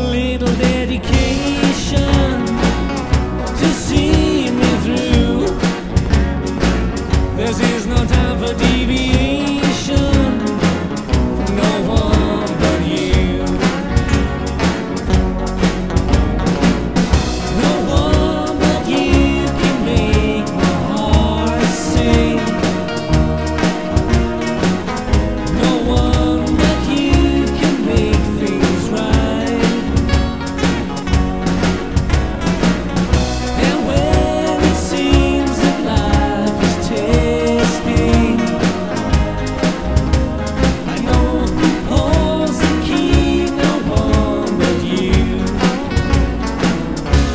a little dedication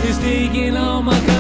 is taking all my.